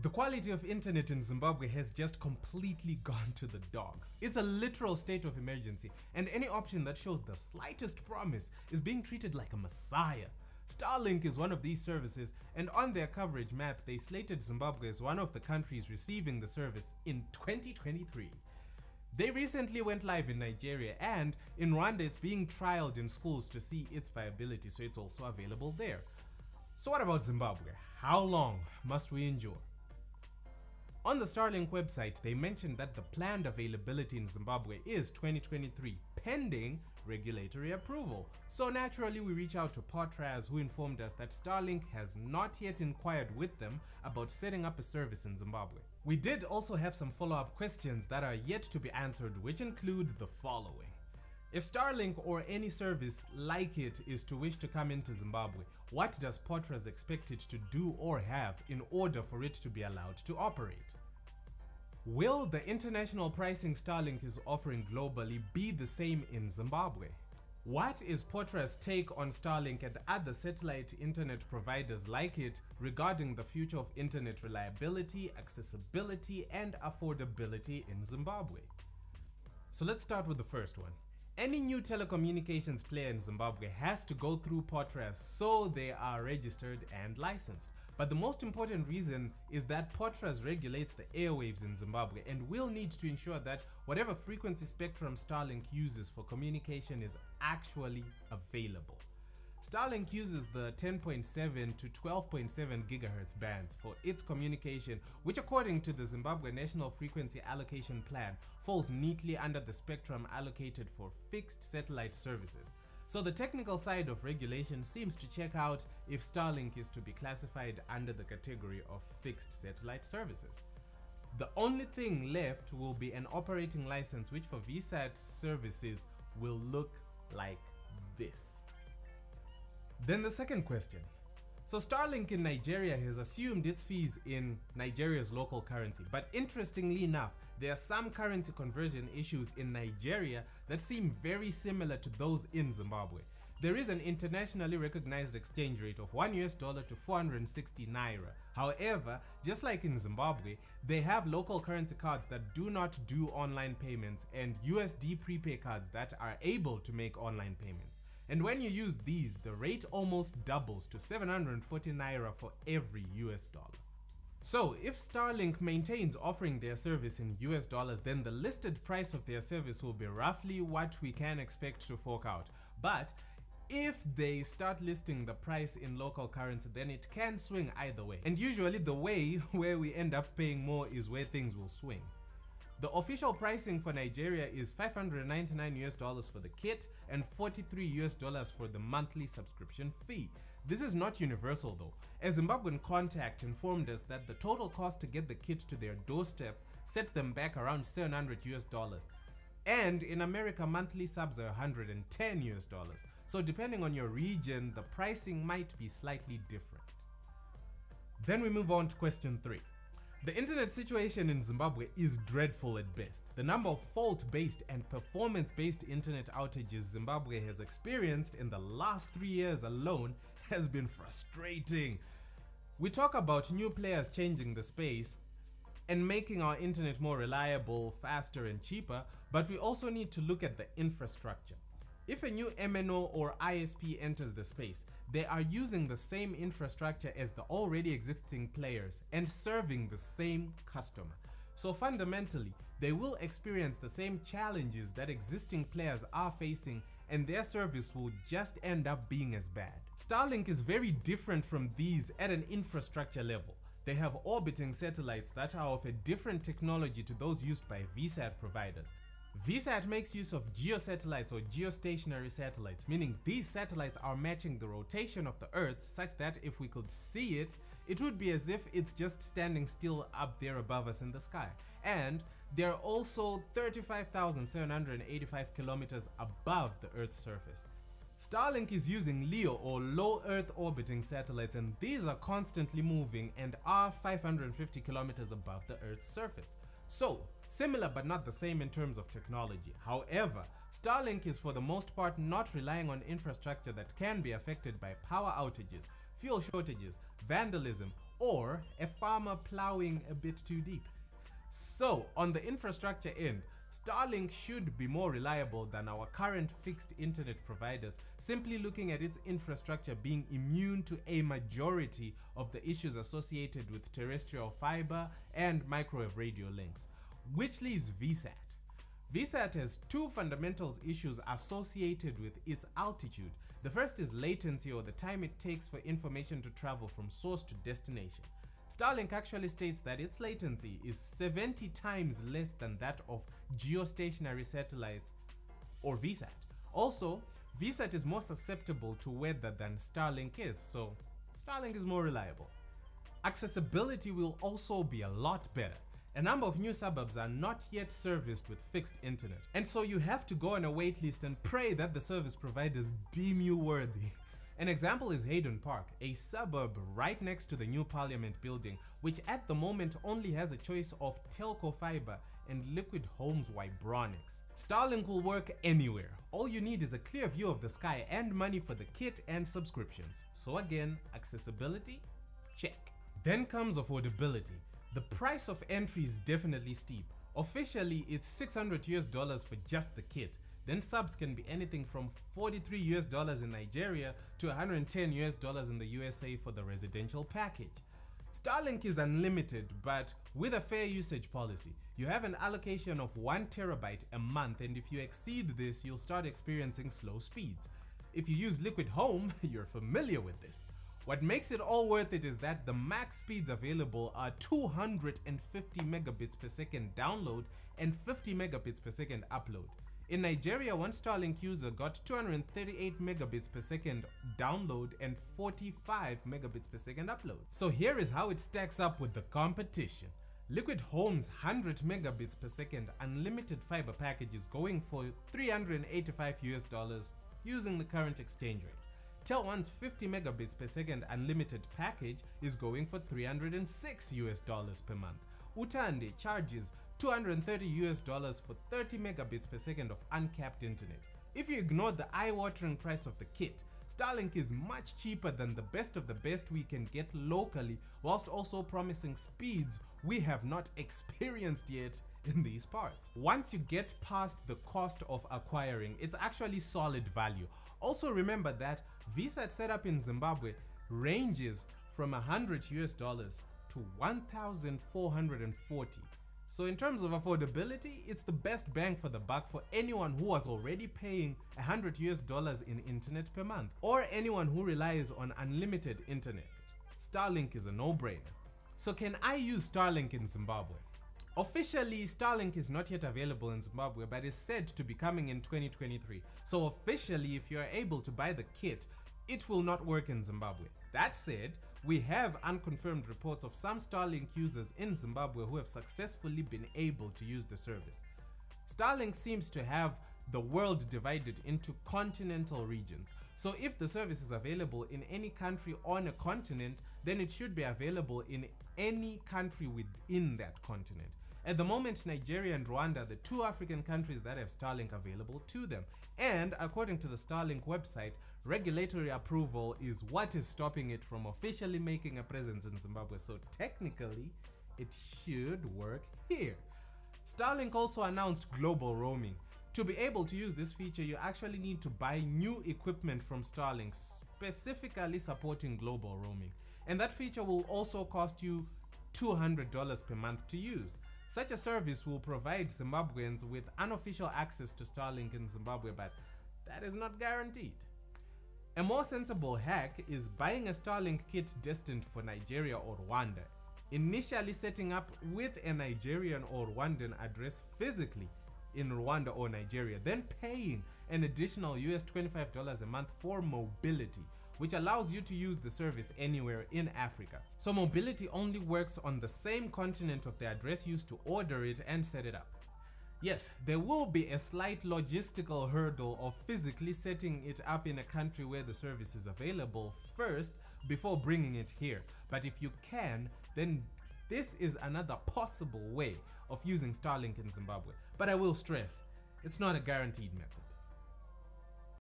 The quality of internet in Zimbabwe has just completely gone to the dogs. It's a literal state of emergency, and any option that shows the slightest promise is being treated like a messiah. Starlink is one of these services, and on their coverage map, they slated Zimbabwe as one of the countries receiving the service in 2023. They recently went live in Nigeria, and in Rwanda, it's being trialed in schools to see its viability, so it's also available there. So, what about Zimbabwe? How long must we endure? On the Starlink website, they mentioned that the planned availability in Zimbabwe is 2023, pending regulatory approval. So naturally, we reach out to Potraz, who informed us that Starlink has not yet inquired with them about setting up a service in Zimbabwe. We did also have some follow-up questions that are yet to be answered, which include the following. If Starlink or any service like it is to wish to come into Zimbabwe, what does Potraz expect it to do or have in order for it to be allowed to operate? Will the international pricing Starlink is offering globally be the same in Zimbabwe? What is Potraz's take on Starlink and other satellite internet providers like it regarding the future of internet reliability, accessibility, and affordability in Zimbabwe? So let's start with the first one. Any new telecommunications player in Zimbabwe has to go through Potraz so they are registered and licensed. But the most important reason is that Potraz regulates the airwaves in Zimbabwe and will need to ensure that whatever frequency spectrum Starlink uses for communication is actually available. Starlink uses the 10.7 to 12.7 GHz bands for its communication, which according to the Zimbabwe National Frequency Allocation Plan falls neatly under the spectrum allocated for fixed satellite services. So the technical side of regulation seems to check out if Starlink is to be classified under the category of fixed satellite services. The only thing left will be an operating license which for VSAT services will look like this. Then the second question. So Starlink in Nigeria has assumed its fees in Nigeria's local currency, but interestingly enough, there are some currency conversion issues in Nigeria that seem very similar to those in Zimbabwe. There is an internationally recognized exchange rate of 1 US dollar to 460 naira. However, just like in Zimbabwe, they have local currency cards that do not do online payments and USD prepay cards that are able to make online payments. And when you use these, the rate almost doubles to 740 naira for every US dollar. So if Starlink maintains offering their service in US dollars, then the listed price of their service will be roughly what we can expect to fork out. But if they start listing the price in local currency, then it can swing either way. And usually the way where we end up paying more is where things will swing. The official pricing for Nigeria is 599 US dollars for the kit and 43 US dollars for the monthly subscription fee. This is not universal though, as Zimbabwean Contact informed us that the total cost to get the kit to their doorstep set them back around 700 US dollars. And in America, monthly subs are 110 US dollars. So depending on your region, the pricing might be slightly different. Then we move on to question 3. The internet situation in Zimbabwe is dreadful at best. The number of fault-based and performance-based internet outages Zimbabwe has experienced in the last three years alone has been frustrating. We talk about new players changing the space and making our internet more reliable, faster and cheaper, but we also need to look at the infrastructure. If a new MNO or ISP enters the space, they are using the same infrastructure as the already existing players and serving the same customer. So fundamentally, they will experience the same challenges that existing players are facing and their service will just end up being as bad. Starlink is very different from these at an infrastructure level. They have orbiting satellites that are of a different technology to those used by VSAT providers. VSAT makes use of geosatellites or geostationary satellites, meaning these satellites are matching the rotation of the Earth such that if we could see it, it would be as if it's just standing still up there above us in the sky. And they're also 35,785 kilometers above the Earth's surface. Starlink is using LEO or low Earth orbiting satellites and these are constantly moving and are 550 kilometers above the Earth's surface. So, similar but not the same in terms of technology. However, Starlink is for the most part not relying on infrastructure that can be affected by power outages, fuel shortages, vandalism, or a farmer plowing a bit too deep. So, on the infrastructure end, Starlink should be more reliable than our current fixed internet providers, simply looking at its infrastructure being immune to a majority of the issues associated with terrestrial fiber and microwave radio links. Which leaves VSAT. VSAT has two fundamental issues associated with its altitude. The first is latency or the time it takes for information to travel from source to destination. Starlink actually states that its latency is 70 times less than that of geostationary satellites or VSAT. Also, VSAT is more susceptible to weather than Starlink is, so Starlink is more reliable. Accessibility will also be a lot better. A number of new suburbs are not yet serviced with fixed internet, and so you have to go on a waitlist and pray that the service providers deem you worthy. An example is Hayden Park, a suburb right next to the new Parliament building, which at the moment only has a choice of TelOne fiber and Liquid Homes Wibronics. Starlink will work anywhere. All you need is a clear view of the sky and money for the kit and subscriptions. So again, accessibility? Check. Then comes affordability. The price of entry is definitely steep. Officially, it's 600 US dollars for just the kit, then subs can be anything from 43 US dollars in Nigeria to 110 US dollars in the USA for the residential package. Starlink is unlimited, but with a fair usage policy. You have an allocation of 1 terabyte a month, and if you exceed this, you'll start experiencing slow speeds. If you use Liquid Home, you're familiar with this. What makes it all worth it is that the max speeds available are 250 megabits per second download and 50 megabits per second upload. In Nigeria, one Starlink user got 238 megabits per second download and 45 megabits per second upload. So here is how it stacks up with the competition. Liquid Home's 100 megabits per second unlimited fiber package is going for 385 US dollars using the current exchange rate. TelOne's 50 megabits per second unlimited package is going for 306 US dollars per month. Utande charges 230 US dollars for 30 megabits per second of uncapped internet. If you ignore the eye-watering price of the kit, Starlink is much cheaper than the best of the best we can get locally whilst also promising speeds we have not experienced yet in these parts. Once you get past the cost of acquiring, it's actually solid value. Also remember that VSAT setup in Zimbabwe ranges from 100 US dollars to 1440 so in terms of affordability, it's the best bang for the buck for anyone who was already paying 100 US dollars in internet per month or anyone who relies on unlimited internet. Starlink is a no-brainer. So can I use Starlink in Zimbabwe? Officially, Starlink is not yet available in Zimbabwe, but is said to be coming in 2023. So officially, if you are able to buy the kit, it will not work in Zimbabwe. That said, we have unconfirmed reports of some Starlink users in Zimbabwe who have successfully been able to use the service. Starlink seems to have the world divided into continental regions. So if the service is available in any country on a continent, then it should be available in any country within that continent. At the moment, Nigeria and Rwanda are the two African countries that have Starlink available to them. And according to the Starlink website, regulatory approval is what is stopping it from officially making a presence in Zimbabwe. So technically, it should work here. Starlink also announced global roaming. To be able to use this feature, you actually need to buy new equipment from Starlink, specifically supporting global roaming. And that feature will also cost you $200 per month to use. Such a service will provide Zimbabweans with unofficial access to Starlink in Zimbabwe, but that is not guaranteed. A more sensible hack is buying a Starlink kit destined for Nigeria or Rwanda, initially setting up with a Nigerian or Rwandan address physically in Rwanda or Nigeria, then paying an additional US $25 a month for mobility, which allows you to use the service anywhere in Africa. So mobility only works on the same continent of the address used to order it and set it up. Yes, there will be a slight logistical hurdle of physically setting it up in a country where the service is available first before bringing it here. But if you can, then this is another possible way of using Starlink in Zimbabwe. But I will stress, it's not a guaranteed method.